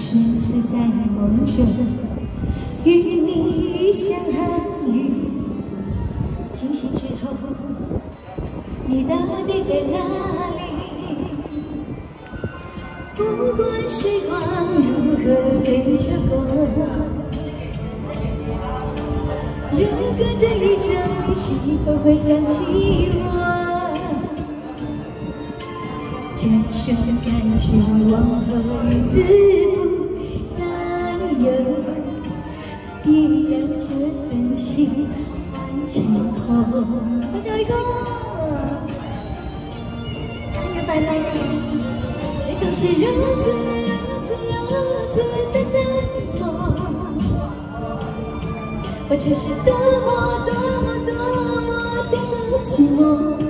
生死在梦中与你相遇，惊醒之后，你到底在哪里？不管时光如何飞逝过，如果在旅程你是否会想起我？这种感觉，往后日子。这份情，化成空。再见，一个。再见，拜拜。你总是如此如此如此的冷漠，我却是多么多么多么的寂寞。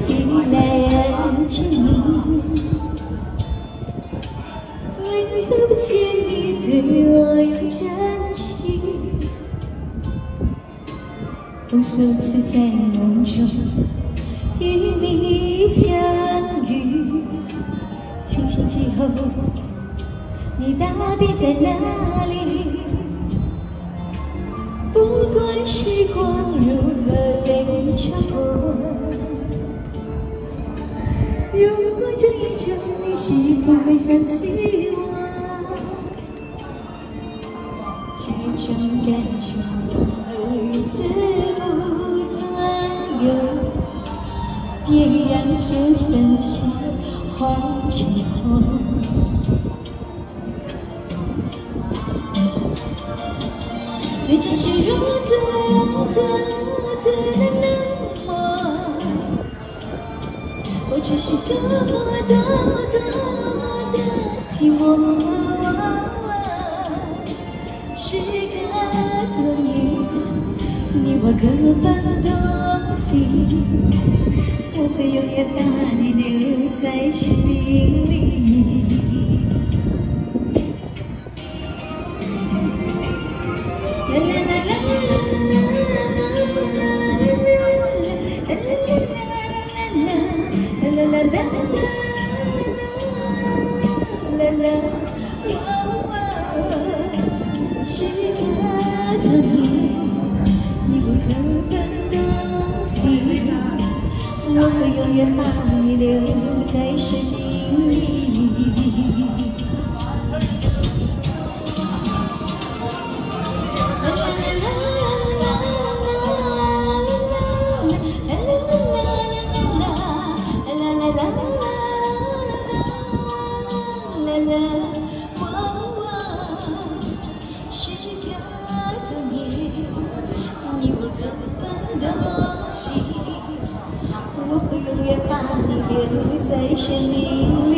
初次在梦中与你相遇，清醒之后你到底在哪里？不管时光如何飞过，如果这一走，你是否会想起我？这种感觉我如此。别让这份情换成空，你总是如此如此如此的冷漠，我却是多么多么多么的寂寞。时隔多年，你我各分东西。我会永远把你留在心里。有你在身边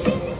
Thank you.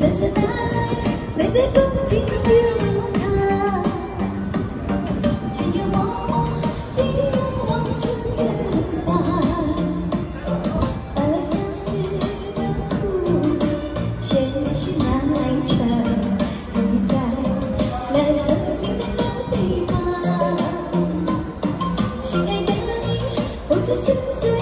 深深的爱，风景飘呀飘，只有默默的望着窗花，把那相思的苦，你在那曾经的笔画。亲爱的你，我就是最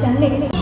想领。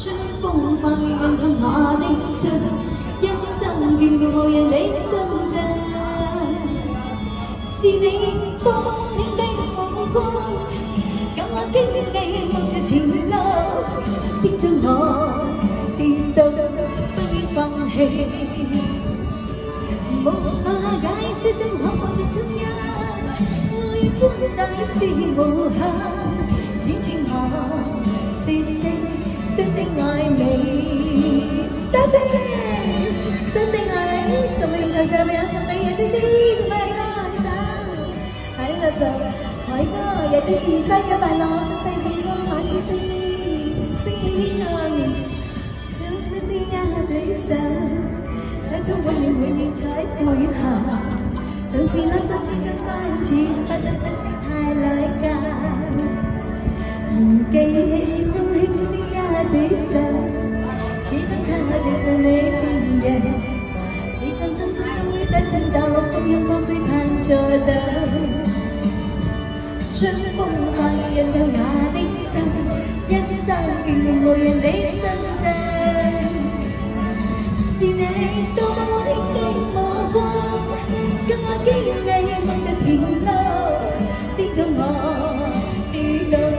春風化眼看我的心，一生眷顧無人理信贈。是你多麼的目光，教我經歷望着前路，跌進我跌倒，不願放棄。無法解釋，怎可望着春日，愛歡大是無限。tate tate ngarai samay chashabe samay yatesi samay ka sa hari na sa hari ka yatesi sa ya bana samay dilo hati si singin hinami Hãy subscribe cho kênh Ghiền Mì Gõ Để không bỏ lỡ những video hấp dẫn Hãy subscribe 跟我照着你變形。你心中中終於得聽教落風音方飛盼在等，春風化雨引導我的心，一生平平無人的新增。是你多麼的的目光，跟我經歷望着前路，叮囑我主動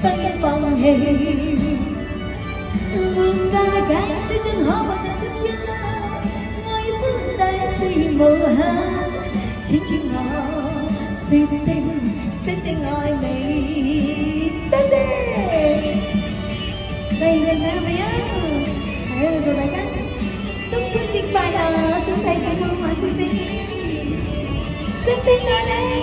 不一放棄。換花解。chân hoa vào chân chân nhớ ngồi phương đại gì mờ ha chính chính họ xinh xinh xinh xinh ngồi mày tê tê đây đây sẽ mấy á hãy rồi bài hát chúc chương trình bài là sự thầy thầy không mà xinh xinh xinh xinh ngồi đây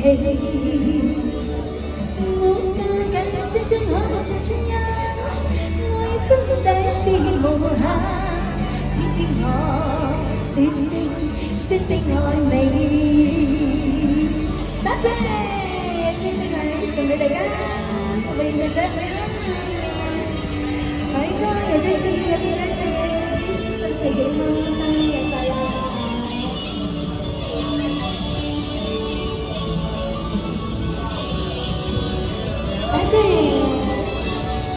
戲。我加緊寫將我我唱出一，愛風底是無限，似住我水星，即的愛你。多謝，正正係送俾大家，我哋嘅獎品啦。大家有啲先有啲咧，新年幾開心嘅。